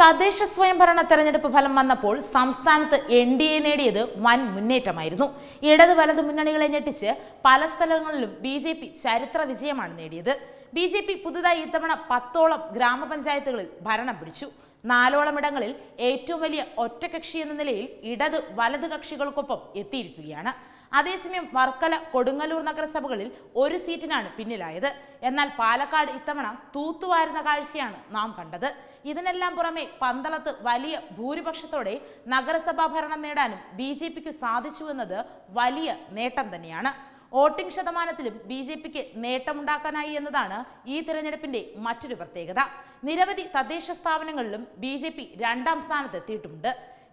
തദ്ദേശ സ്വയംഭരണ തെരഞ്ഞെടുപ്പ് ഫലം വന്നപ്പോൾ സംസ്ഥാനത്ത് എൻ ഡി എ നേടിയത് വൻ മുന്നേറ്റമായിരുന്നു. ഇടത് വലത് മുന്നണികളെ ഞെട്ടിച്ച് പല സ്ഥലങ്ങളിലും ബി ജെ പി ചരിത്ര വിജയമാണ് നേടിയത്. ബി ജെ പി പുതുതായി ഇത്തവണ പത്തോളം ഗ്രാമപഞ്ചായത്തുകളിൽ ഭരണം പിടിച്ചു. നാലോളം ഇടങ്ങളിൽ ഏറ്റവും വലിയ ഒറ്റകക്ഷി എന്ന നിലയിൽ ഇടത് വലത് കക്ഷികൾക്കൊപ്പം എത്തിയിരിക്കുകയാണ്. അതേസമയം വർക്കല കൊടുങ്ങല്ലൂർ നഗരസഭകളിൽ ഒരു സീറ്റിനാണ് പിന്നിലായത്. എന്നാൽ പാലക്കാട് ഇത്തവണ തൂത്തുവാരുന്ന കാഴ്ചയാണ് നാം കണ്ടത്. ഇതിനെല്ലാം പുറമെ പന്തളത്ത് വലിയ ഭൂരിപക്ഷത്തോടെ നഗരസഭാ ഭരണം നേടാനും ബി ജെ പിക്ക് സാധിച്ചു എന്നത് വലിയ നേട്ടം തന്നെയാണ്. വോട്ടിംഗ് ശതമാനത്തിലും ബി ജെ പിക്ക് നേട്ടമുണ്ടാക്കാനായി എന്നതാണ് ഈ തിരഞ്ഞെടുപ്പിന്റെ മറ്റൊരു പ്രത്യേകത. നിരവധി തദ്ദേശ സ്ഥാപനങ്ങളിലും ബി ജെ പി രണ്ടാം സ്ഥാനത്ത് എത്തിയിട്ടുണ്ട്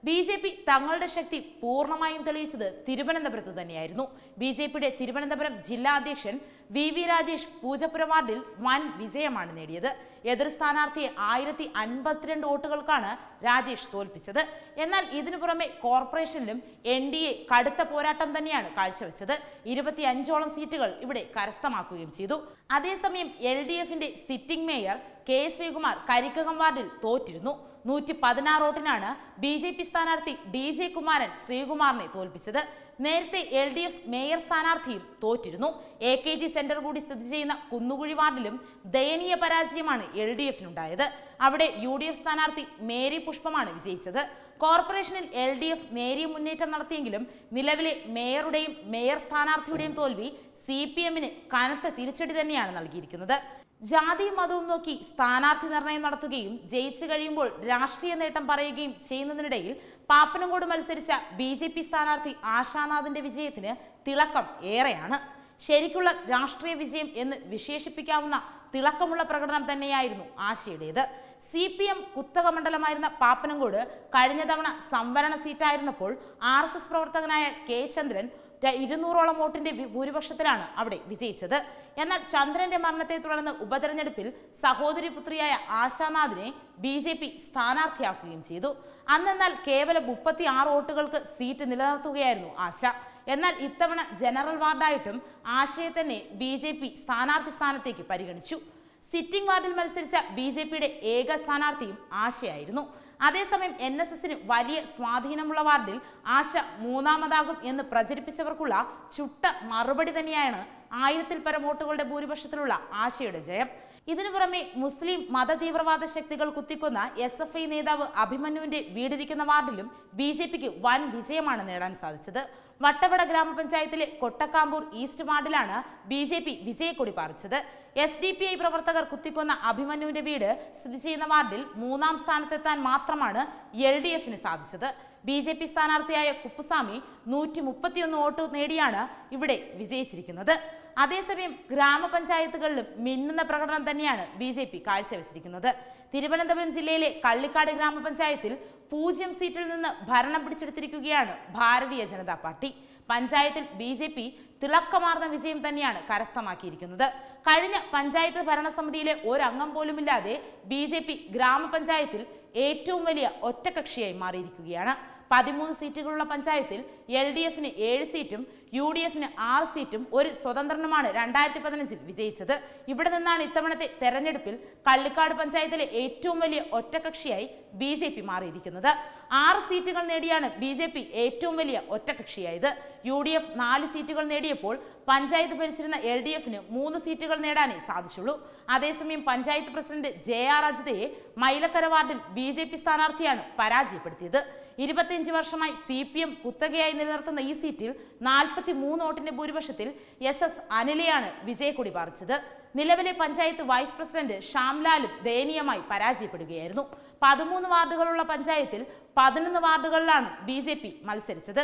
ബി ജെ പി തങ്ങളുടെ ശക്തി പൂർണമായും തെളിയിച്ചത് തിരുവനന്തപുരത്ത് തന്നെയായിരുന്നു. ബി ജെ പിയുടെ തിരുവനന്തപുരം ജില്ലാ അധ്യക്ഷൻ വി വി രാജേഷ് പൂജപ്പുര വാർഡിൽ വൻ വിജയമാണ് നേടിയത്. എതിർ സ്ഥാനാർത്ഥിയെ ആയിരത്തി അൻപത്തിരണ്ട് വോട്ടുകൾക്കാണ് രാജേഷ് തോൽപ്പിച്ചത്. എന്നാൽ ഇതിനു പുറമെ കോർപ്പറേഷനിലും എൻ ഡി എ കടുത്ത പോരാട്ടം തന്നെയാണ് കാഴ്ചവെച്ചത്. ഇരുപത്തി അഞ്ചോളം സീറ്റുകൾ ഇവിടെ കരസ്ഥമാക്കുകയും ചെയ്തു. അതേസമയം എൽ ഡി എഫിന്റെ sitting mayor K Sreekumar Karikkakam വാർഡിൽ തോറ്റിരുന്നു. നൂറ്റി പതിനാറ് വോട്ടിനാണ് ബി ജെ പി സ്ഥാനാർത്ഥി ഡി ജെ കുമാരൻ ശ്രീകുമാറിനെ തോൽപ്പിച്ചത്. നേരത്തെ എൽ ഡി എഫ് മേയർ സ്ഥാനാർത്ഥിയും തോറ്റിരുന്നു. എ കെ ജി സെന്റർ കൂടി സ്ഥിതി ചെയ്യുന്ന കുന്നുകുഴി വാർഡിലും ദയനീയ പരാജയമാണ് എൽ ഡി എഫിനുണ്ടായത്. അവിടെ യു ഡി എഫ് സ്ഥാനാർത്ഥി മേരി പുഷ്പമാണ് വിജയിച്ചത്. കോർപ്പറേഷനിൽ എൽ ഡി എഫ് നേരിയ മുന്നേറ്റം നടത്തിയെങ്കിലും നിലവിലെ മേയറുടെയും മേയർ സ്ഥാനാർത്ഥിയുടെയും തോൽവി സി പി എമ്മിന് കനത്ത തിരിച്ചടി തന്നെയാണ് നൽകിയിരിക്കുന്നത്. ജാതിയും മതവും നോക്കി സ്ഥാനാർത്ഥി നിർണയം നടത്തുകയും ജയിച്ചു കഴിയുമ്പോൾ രാഷ്ട്രീയ നേട്ടം പറയുകയും ചെയ്യുന്നതിനിടയിൽ പാപ്പനംകോട് മത്സരിച്ച ബി ജെ പി സ്ഥാനാർത്ഥി ആശാനാഥിന്റെ വിജയത്തിന് തിളക്കം ഏറെയാണ്. ശരിക്കുള്ള രാഷ്ട്രീയ വിജയം എന്ന് വിശേഷിപ്പിക്കാവുന്ന തിളക്കമുള്ള പ്രകടനം തന്നെയായിരുന്നു ആശയുടേത്. സി പി എം കുത്തക മണ്ഡലമായിരുന്ന പാപ്പനംകോട് കഴിഞ്ഞ തവണ സംവരണ സീറ്റായിരുന്നപ്പോൾ ആർ എസ് എസ് പ്രവർത്തകനായ കെ ചന്ദ്രൻ ഇരുന്നൂറോളം വോട്ടിന്റെ ഭൂരിപക്ഷത്തിലാണ് അവിടെ വിജയിച്ചത്. എന്നാൽ ചന്ദ്രന്റെ മരണത്തെ തുടർന്ന് ഉപതെരഞ്ഞെടുപ്പിൽ സഹോദരി പുത്രിയായ ആശാനാഥിനെ ബി ജെ പി സ്ഥാനാർത്ഥിയാക്കുകയും ചെയ്തു. അന്നെന്നാൽ കേവലം മുപ്പത്തി ആറ് വോട്ടുകൾക്ക് സീറ്റ് നിലനിർത്തുകയായിരുന്നു ആശ. എന്നാൽ ഇത്തവണ ജനറൽ വാർഡായിട്ടും ആശയെ തന്നെ ബി ജെ പി സ്ഥാനാർത്ഥി സ്ഥാനത്തേക്ക് പരിഗണിച്ചു. സിറ്റിംഗ് വാർഡിൽ മത്സരിച്ച ബി ജെ പിയുടെ ഏക സ്ഥാനാർത്ഥിയും ആശയായിരുന്നു. അതേസമയം എൻ എസ് എസിന് വലിയ സ്വാധീനമുള്ള വാർഡിൽ ആശ മൂന്നാമതാകും എന്ന് പ്രചരിപ്പിച്ചവർക്കുള്ള ചുട്ട മറുപടി തന്നെയാണ് ആയിരത്തിൽ പരം വോട്ടുകളുടെ ഭൂരിപക്ഷത്തിലുള്ള ആശയുടെ ജയം. ഇതിനു പുറമെ മുസ്ലിം മതതീവ്രവാദ ശക്തികൾ കുത്തിക്കൊന്ന എസ് എഫ് ഐ നേതാവ് അഭിമന്യുവിന്റെ വീടിരിക്കുന്ന വാർഡിലും ബി ജെ പിക്ക് വൻ വിജയമാണ് നേടാൻ സാധിച്ചത്. വട്ടവട ഗ്രാമപഞ്ചായത്തിലെ കൊട്ടക്കാമ്പൂർ ഈസ്റ്റ് വാർഡിലാണ് ബി ജെ പി വിജയക്കൊടി പാറിച്ചത്. എസ് ഡി പി ഐ പ്രവർത്തകർ കുത്തിക്കൊന്ന അഭിമന്യുവിന്റെ വീട് സ്ഥിതി ചെയ്യുന്ന വാർഡിൽ മൂന്നാം സ്ഥാനത്തെത്താൻ മാത്രമാണ് എൽ ഡി എഫിന് സാധിച്ചത്. ബി ജെ പി സ്ഥാനാർത്ഥിയായ കുപ്പുസ്വാമി നൂറ്റി മുപ്പത്തിയൊന്ന് വോട്ട് നേടിയാണ് ഇവിടെ വിജയിച്ചിരിക്കുന്നത്. അതേസമയം ഗ്രാമപഞ്ചായത്തുകളിലും മിന്നുന്ന പ്രകടനം തന്നെയാണ് ബി ജെ പി കാഴ്ചവെച്ചിരിക്കുന്നത്. തിരുവനന്തപുരം ജില്ലയിലെ കള്ളിക്കാട് ഗ്രാമപഞ്ചായത്തിൽ പൂജ്യം സീറ്റിൽ നിന്ന് ഭരണം പിടിച്ചെടുത്തിരിക്കുകയാണ് ഭാരതീയ ജനതാ പാർട്ടി. പഞ്ചായത്തിൽ ബി ജെ പി തിളക്കമാർന്ന വിജയം തന്നെയാണ് കരസ്ഥമാക്കിയിരിക്കുന്നത്. കഴിഞ്ഞ പഞ്ചായത്ത് ഭരണസമിതിയിലെ ഒരംഗം പോലുമില്ലാതെ ബി ജെ പി ഗ്രാമപഞ്ചായത്തിൽ ഏറ്റവും വലിയ ഒറ്റകക്ഷിയായി മാറിയിരിക്കുകയാണ്. പതിമൂന്ന് സീറ്റുകളുള്ള പഞ്ചായത്തിൽ എൽ ഡി എഫിന് ഏഴ് സീറ്റും യു ഡി എഫിന് ആറ് സീറ്റും ഒരു സ്വതന്ത്രനുമാണ് രണ്ടായിരത്തി പതിനഞ്ചിൽ വിജയിച്ചത്. ഇവിടെ നിന്നാണ് ഇത്തവണത്തെ തെരഞ്ഞെടുപ്പിൽ കള്ളിക്കാട് പഞ്ചായത്തിലെ ഏറ്റവും വലിയ ഒറ്റകക്ഷിയായി ബി ജെ പി മാറിയിരിക്കുന്നത്. ആറ് സീറ്റുകൾ നേടിയാണ് ബി ജെ പി ഏറ്റവും വലിയ ഒറ്റകക്ഷിയായത്. യു ഡി എഫ് നാല് സീറ്റുകൾ നേടിയപ്പോൾ പഞ്ചായത്ത് ഭരിച്ചിരുന്ന എൽ ഡി എഫിന് മൂന്ന് സീറ്റുകൾ നേടാനേ സാധിച്ചുള്ളൂ. അതേസമയം പഞ്ചായത്ത് പ്രസിഡന്റ് ജെ ആർ അജിതയെ മൈലക്കര വാർഡിൽ ബി ജെ പി സ്ഥാനാർത്ഥിയാണ് പരാജയപ്പെടുത്തിയത്. ഇരുപത്തിയഞ്ച് വർഷമായി സി പി എം കുത്തകയായി നിലനിർത്തുന്ന ഈ സീറ്റിൽ നാൽപ്പത്തി മൂന്ന് വോട്ടിന്റെ ഭൂരിപക്ഷത്തിൽ എസ് എസ് അനിലയാണ് വിജയക്കൊടി പാറിച്ചത്. നിലവിലെ പഞ്ചായത്ത് വൈസ് പ്രസിഡന്റ് ഷ്യാംലാലും ദയനീയമായി പരാജയപ്പെടുകയായിരുന്നു. പതിമൂന്ന് വാർഡുകളുള്ള പഞ്ചായത്തിൽ പതിനൊന്ന് വാർഡുകളിലാണ് ബി ജെ പി മത്സരിച്ചത്.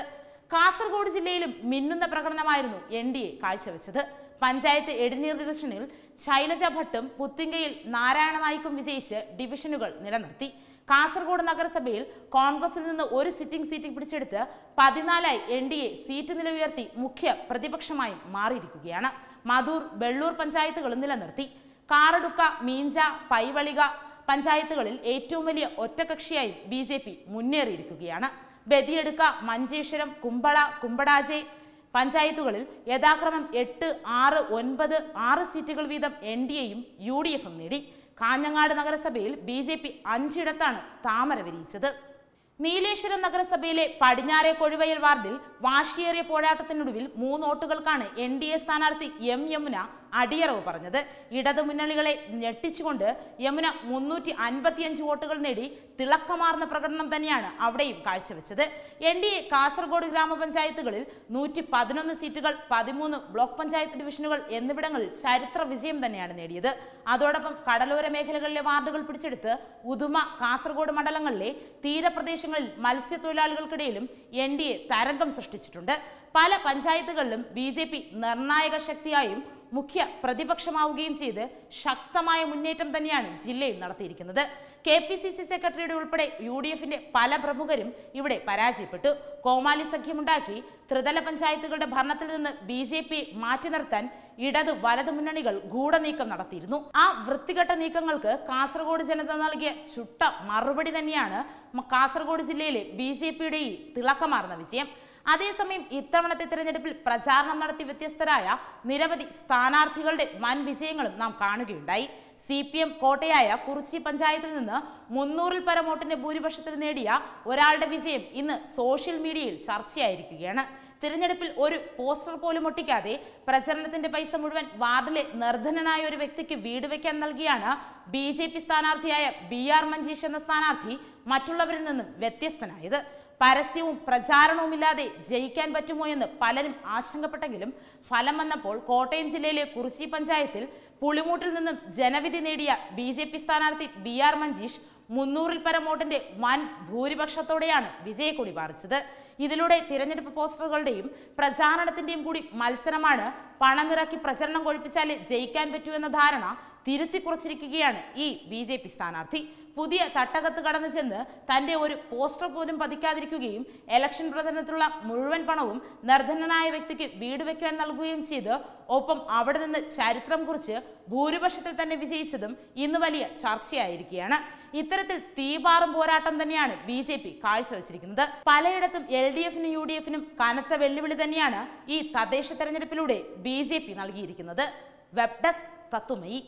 കാസർഗോഡ് ജില്ലയിലും മിന്നുന്ന പ്രകടനമായിരുന്നു എൻ ഡി എ കാഴ്ചവെച്ചത്. പഞ്ചായത്ത് എഴുന്നീർ ഡിവിഷനിൽ ശൈലജ ഭട്ടും പുത്തിങ്കയിൽ നാരായണ നായിക്കും വിജയിച്ച് ഡിവിഷനുകൾ നിലനിർത്തി. കാസർഗോഡ് നഗരസഭയിൽ കോൺഗ്രസിൽ നിന്ന് ഒരു സിറ്റിംഗ് സീറ്റ് പിടിച്ചെടുത്ത് പതിനാലായി എൻ ഡി എ സീറ്റ് നില ഉയർത്തി മുഖ്യ പ്രതിപക്ഷമായി മാറിയിരിക്കുകയാണ്. മധൂർ വെള്ളൂർ പഞ്ചായത്തുകളും നിലനിർത്തി. കാറടുക്ക മീഞ്ച പൈവളിക പഞ്ചായത്തുകളിൽ ഏറ്റവും വലിയ ഒറ്റകക്ഷിയായി ബി ജെ പി മുന്നേറിയിരിക്കുകയാണ്. ബദിയെടുക്ക മഞ്ചേശ്വരം കുമ്പള കുമ്പടാജെ പഞ്ചായത്തുകളിൽ യഥാക്രമം എട്ട് ആറ് ഒൻപത് ആറ് സീറ്റുകൾ വീതം എൻ ഡി എയും യു ഡി എഫും നേടി. കാഞ്ഞങ്ങാട് നഗരസഭയിൽ ബി ജെ പി അഞ്ചിടത്താണ് താമര വിരിയിച്ചത്. നീലേശ്വരം നഗരസഭയിലെ പടിഞ്ഞാറെ കൊഴുവയൽ വാർഡിൽ വാശിയേറിയ പോരാട്ടത്തിനൊടുവിൽ മൂന്ന് വോട്ടുകൾക്കാണ് എൻ ഡി എ സ്ഥാനാർത്ഥി എം യമുന അടിയറവ് പറഞ്ഞത്. ഇടതു മുന്നണികളെ ഞെട്ടിച്ചുകൊണ്ട് യമുന മുന്നൂറ്റി അൻപത്തിയഞ്ച് വോട്ടുകൾ നേടി തിളക്കമാർന്ന പ്രകടനം തന്നെയാണ് അവിടെയും കാഴ്ചവെച്ചത്. എൻ ഡി എ കാസർഗോഡ് ഗ്രാമപഞ്ചായത്തുകളിൽ നൂറ്റി പതിനൊന്ന് സീറ്റുകൾ പതിമൂന്ന് ബ്ലോക്ക് പഞ്ചായത്ത് ഡിവിഷനുകൾ എന്നിവിടങ്ങളിൽ ചരിത്ര വിജയം തന്നെയാണ് നേടിയത്. അതോടൊപ്പം കടലോര മേഖലകളിലെ വാർഡുകൾ പിടിച്ചെടുത്ത് ഉദുമ കാസർഗോഡ് മണ്ഡലങ്ങളിലെ തീരപ്രദേശങ്ങളിൽ മത്സ്യത്തൊഴിലാളികൾക്കിടയിലും എൻ ഡി എ തരംഗം സൃഷ്ടിച്ചിട്ടുണ്ട്. പല പഞ്ചായത്തുകളിലും ബി ജെ പി നിർണായക ശക്തിയായും മുഖ്യ പ്രതിപക്ഷമാവുകയും ചെയ്ത് ശക്തമായ മുന്നേറ്റം തന്നെയാണ് ജില്ലയിൽ നടത്തിയിരിക്കുന്നത്. കെ പി സി സി സെക്രട്ടറിയുടെ ഉൾപ്പെടെ യു ഡി എഫിന്റെ പല പ്രമുഖരും ഇവിടെ പരാജയപ്പെട്ടു. കോമാലി സഖ്യമുണ്ടാക്കി ത്രിതല പഞ്ചായത്തുകളുടെ ഭരണത്തിൽ നിന്ന് ബി ജെ പി മാറ്റി നിർത്താൻ ഇടത് വലതു മുന്നണികൾ ഗൂഢനീക്കം നടത്തിയിരുന്നു. ആ വൃത്തികെട്ട നീക്കങ്ങൾക്ക് കാസർഗോഡ് ജനത നൽകിയ ചുട്ട മറുപടി തന്നെയാണ് കാസർഗോഡ് ജില്ലയിലെ ബി ജെ പിയുടെ ഈ തിളക്കമാർന്ന വിജയം. അതേസമയം ഇത്തവണത്തെ തിരഞ്ഞെടുപ്പിൽ പ്രചാരണം നടത്തി വ്യത്യസ്തരായ നിരവധി സ്ഥാനാർത്ഥികളുടെ വൻ വിജയങ്ങളും നാം കാണുകയുണ്ടായി. സി പി എം കോട്ടയായ കുറിച്ചി പഞ്ചായത്തിൽ നിന്ന് മുന്നൂറിൽ പരം വോട്ടിന്റെ ഭൂരിപക്ഷത്തിൽ നേടിയ ഒരാളുടെ വിജയം ഇന്ന് സോഷ്യൽ മീഡിയയിൽ ചർച്ചയായിരിക്കുകയാണ്. തിരഞ്ഞെടുപ്പിൽ ഒരു പോസ്റ്റർ പോലും ഒട്ടിക്കാതെ പ്രചരണത്തിന്റെ പൈസ മുഴുവൻ വാർഡിലെ നിർധനനായ ഒരു വ്യക്തിക്ക് വീട് വെക്കാൻ നൽകിയാണ് ബി ജെ പി സ്ഥാനാർത്ഥിയായ ബി ആർ മഞ്ജീഷ് എന്ന സ്ഥാനാർത്ഥി മറ്റുള്ളവരിൽ നിന്നും വ്യത്യസ്തനായത്. പരസ്യവും പ്രചാരണവുമില്ലാതെ ജയിക്കാൻ പറ്റുമോ എന്ന് പലരും ആശങ്കപ്പെട്ടെങ്കിലും ഫലം വന്നപ്പോൾ കോട്ടയം ജില്ലയിലെ കുറിച്ചി പഞ്ചായത്തിൽ പുളിമൂട്ടിൽ നിന്നും ജനവിധി നേടിയ ബി ജെ പി സ്ഥാനാർത്ഥി ബി ആർ മഞ്ജീഷ് മുന്നൂറിൽ പരം വോട്ടിന്റെ വൻ ഭൂരിപക്ഷത്തോടെയാണ് വിജയക്കൊടി പാറിച്ചത്. ഇതിലൂടെ തിരഞ്ഞെടുപ്പ് പോസ്റ്ററുകളുടെയും പ്രചാരണത്തിന്റെയും കൂടി മത്സരമാണ് പണമിറക്കി പ്രചരണം കൊഴിപ്പിച്ചാൽ ജയിക്കാൻ പറ്റൂ എന്ന ധാരണ തിരുത്തി കുറച്ചിരിക്കുകയാണ് ഈ ബി സ്ഥാനാർത്ഥി. പുതിയ തട്ടകത്ത് കടന്നു ചെന്ന് തന്റെ ഒരു പോസ്റ്റർ പോലും പതിക്കാതിരിക്കുകയും ഇലക്ഷൻ പ്രചരണത്തിലുള്ള മുഴുവൻ പണവും നിർധനനായ വ്യക്തിക്ക് വീട് വെക്കാൻ നൽകുകയും ചെയ്ത് ഒപ്പം അവിടെ നിന്ന് ചരിത്രം കുറിച്ച് ഭൂരിപക്ഷത്തിൽ തന്നെ വിജയിച്ചതും ഇന്ന് വലിയ ചർച്ചയായിരിക്കുകയാണ്. ഇത്തരത്തിൽ തീപാറും പോരാട്ടം തന്നെയാണ് ബി ജെ പി കാഴ്ചവെച്ചിരിക്കുന്നത്. പലയിടത്തും എൽ ഡി എഫിനും യു ഡി എഫിനും കനത്ത വെല്ലുവിളി തന്നെയാണ് ഈ തദ്ദേശ തെരഞ്ഞെടുപ്പിലൂടെ ബി ജെ പി നൽകിയിരിക്കുന്നത്. Web desk തത്തുമയി